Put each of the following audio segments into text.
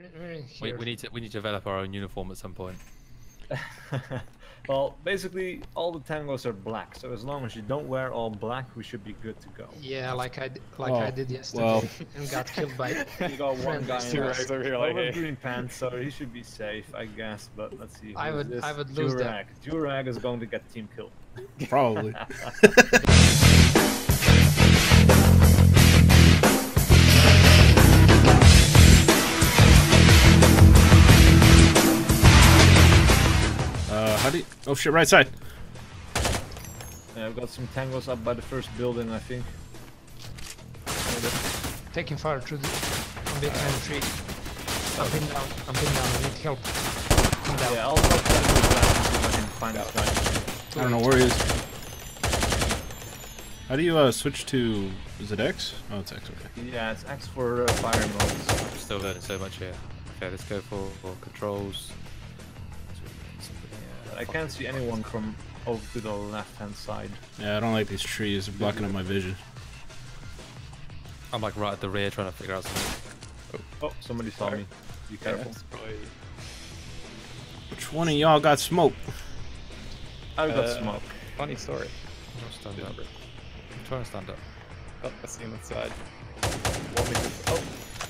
Mm-hmm. We're We, need to we need to develop our own uniform at some point. well, basically, all the tangos are black, so as long as you don't wear all black, we should be good to go. Yeah, like I d- like Well, I did yesterday well. and got killed by. You got one guy in Two the rags over here like, with hey. green pants, so he should be safe, I guess. But let's see. I would- this? I would lose DueRag. that. DueRag is going to get team killed. Probably. Oh shit, right side. Yeah, I've got some tangos up by the first building, I think. Taking fire through the I'm behind the tree. I'm pinned down. I'm pinned down. I need help. Come down. Yeah, I'll, I'll try to move back and see if I can find this guy. I don't know where he is. How do you uh, switch to... Is it X? Oh, it's X, okay. Yeah, it's X for uh, fire modes. I'm still learning so much here. Okay, let's go for, for controls. I can't see anyone from over to the left-hand side. Yeah, I don't like these trees. They're blocking up my vision. I'm like right at the rear trying to figure out something. Oh, somebody saw me. Be careful. That's probably- Which one of y'all got smoke? I've got Uh, smoke. Funny story. I'm not stand up. I'm trying to stand up. Oh, I see him inside. Want me to? Oh,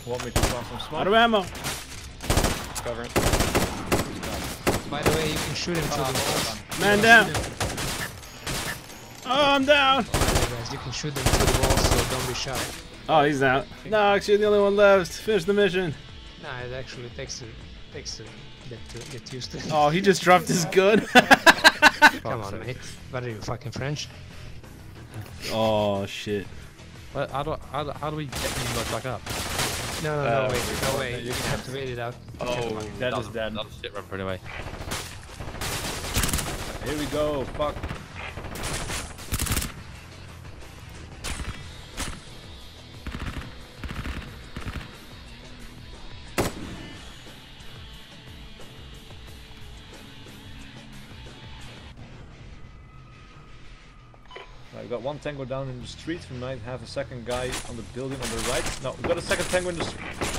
want me to throw some smoke? Out of ammo. Covering. By the way, you can shoot him through the walls. Man down. Oh, I'm down. By guys, you can shoot them through the walls, so don't be shy. Oh, he's out. No, actually, the only one left. Finish the mission. Nah, it actually takes a takes a bit to get used to. it. Oh, he just dropped his gun. Come on, mate. What are you fucking French? oh shit. But how do, how do, how do we get these guys back up? No, no, no, Uh, wait, no wait! you way. can- You have to wait it out. Oh, That is dead. Another shit run anyway. Here we go. Fuck. We've got one tango down in the street. We might have a second guy on the building on the right. No, we've got a second tango in the street.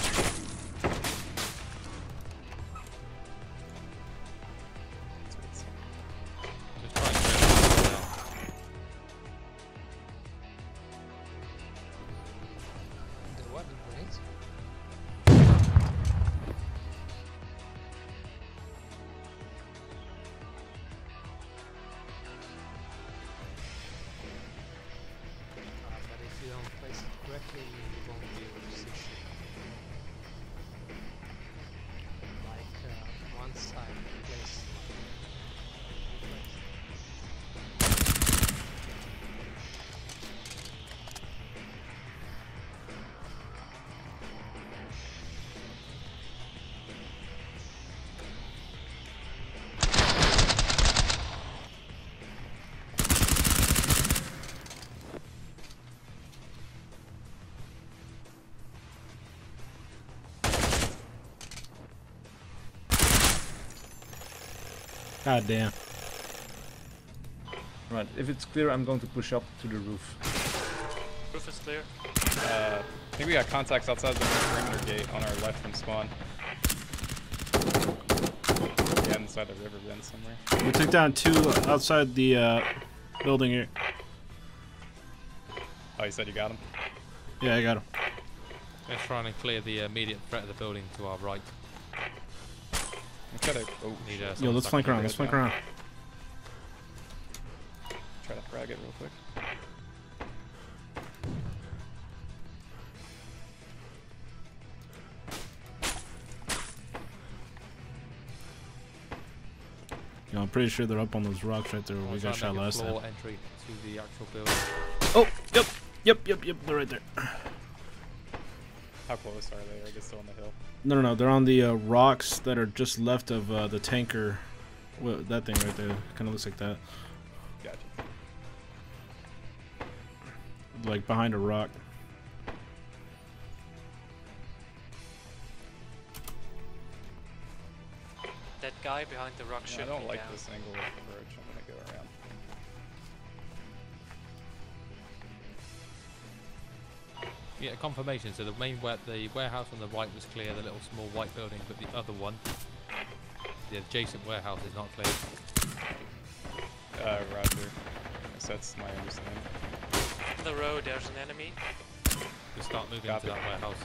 God damn. Right, if it's clear, I'm going to push up to the roof. Roof is clear. Uh, I think we got contacts outside the perimeter gate on our left from spawn. Yeah, inside the river bend somewhere. We took down two outside the uh, building here. Oh, you said you got him? Yeah, I got him. Let's try and clear the immediate threat of the building to our right. Let's try to, oh, Need, uh, Yo, let's flank around. Let's flank road. around. try to frag it real quick. Yo, I'm pretty sure they're up on those rocks right there where I'll we got shot last time. entry to the actual building. Oh, yep, yep, yep, yep. They're right there. How close are they? Are they still on the hill? No, no, no. They're on the uh, rocks that are just left of uh, the tanker. Well, that thing right there. Kind of looks like that. Gotcha. Like behind a rock. That guy behind the rock Yeah, I don't be like down. this angle of approach. Yeah, confirmation. So the main wa- the warehouse on the right was clear, the little small white building, but the other one, the adjacent warehouse is not clear. Uh, Roger. Yes, that's my understanding. On the road, there's an enemy. We start moving Copy. into that warehouse.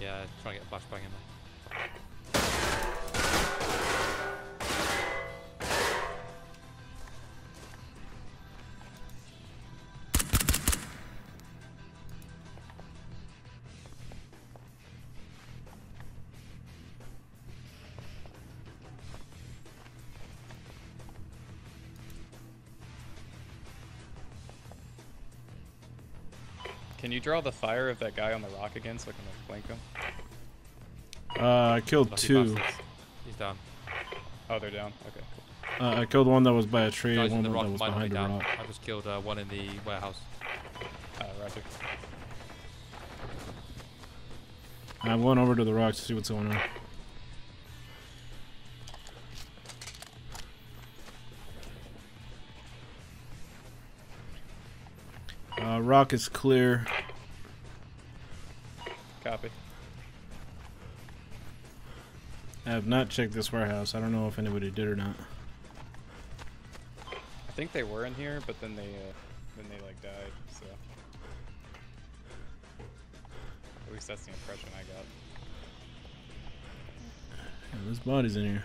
Yeah, try and get a flashbang in there. Can you draw the fire of that guy on the rock again so I can like, flank him? Uh, I killed Lucky two. He's down. Oh, they're down. Okay, cool. Uh, I killed one that was by a tree, Guys one in the that was might not be behind a down. rock. I just killed uh, one in the warehouse. Uh, Roger. I'm going over to the rocks to see what's going on. Rock is clear. Copy. I have not checked this warehouse. I don't know if anybody did or not. I think they were in here, but then they, uh, then they like died. So. At least that's the impression I got. Yeah, there's bodies in here.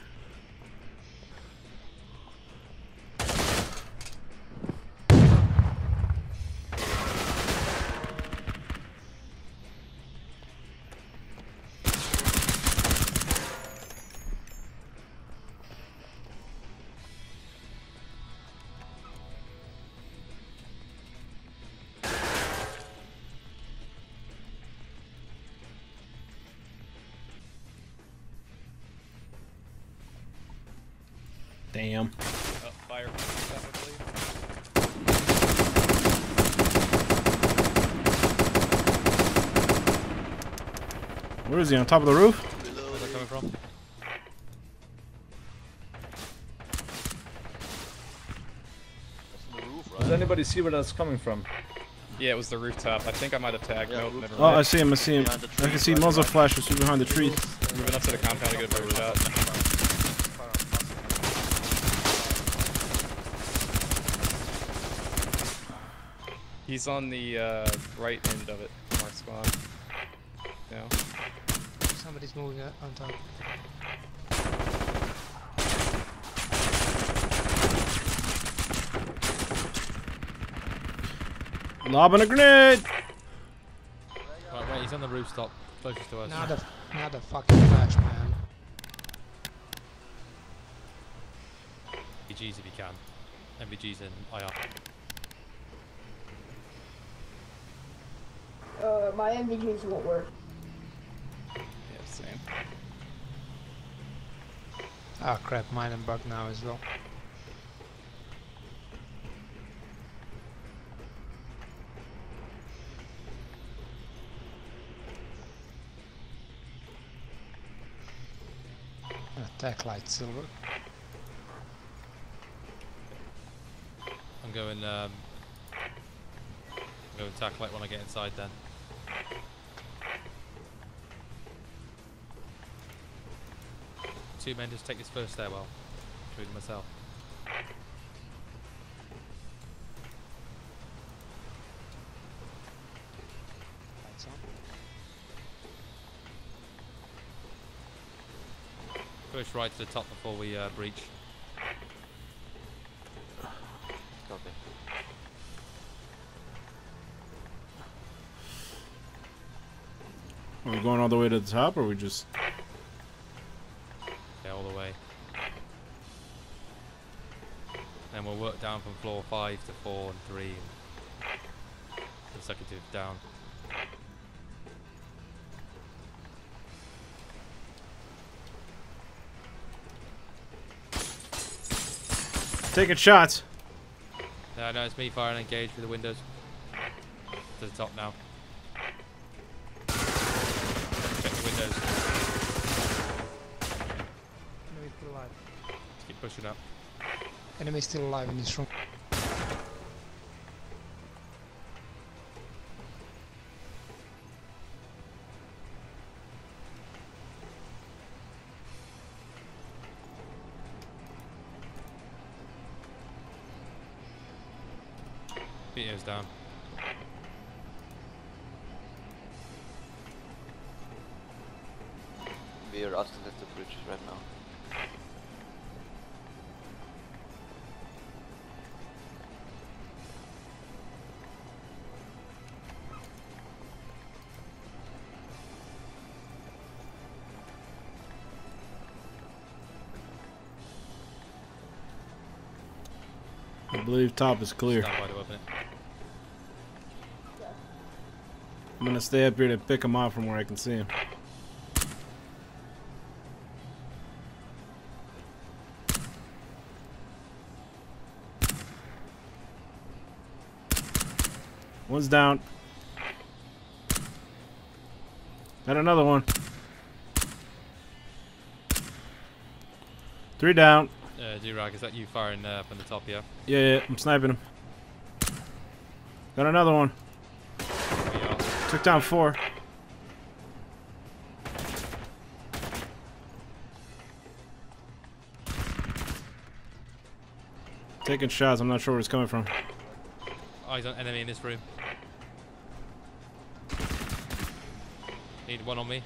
Damn. Oh, fire. Where is he? On top of the roof? Where's that coming from? Does anybody see where that's coming from? Yeah, it was the rooftop. I think I might have tagged. Yeah, nope, never Oh, I see him. I see him. I can see right muzzle behind- flashes through behind the trees. Moving up to the compound to get a better shot. He's on the uh, right end of it. Mark spawn. No. Somebody's moving on top. Lobbing a grenade. Right, wait, he's on the rooftop, closest to us. Now the, now the fucking flash, man. NVGs if you can. NVGs in IR. Uh, my NVGs won't work. Yeah, same. Ah crap, mine and bug now as well. Attack light silver. I'm going, um... I'm going to tackle it when I get inside then. Two men just take this first stairwell, including myself. Push right to the top before we uh, breach. Are we going all the way to the top, or we just? Yeah, all the way. Then we'll work down from floor 5 to 4 and 3 and consecutive down. Taking shots. No, no, it's me firing engaged through the windows. To the top now. Pushing up. Enemy still alive in this room. Peter's down. We are still at the bridge right now. Believe top is clear. Stand by to open it. I'm gonna stay up here to pick him off from where I can see him. One's down. Got another one. Three down. Uh, D-Rag, is that you firing uh, from the top here? Yeah, yeah, I'm sniping him. Got another one. Took down four. Taking shots. I'm not sure where he's coming from. Eyes on enemy in this room. Need one on me.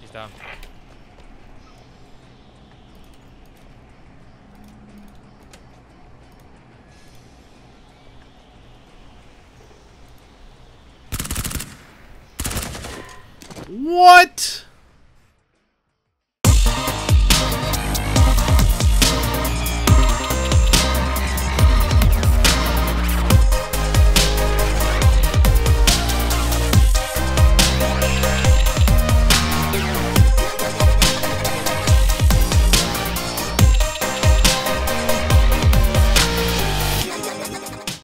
He's down. What?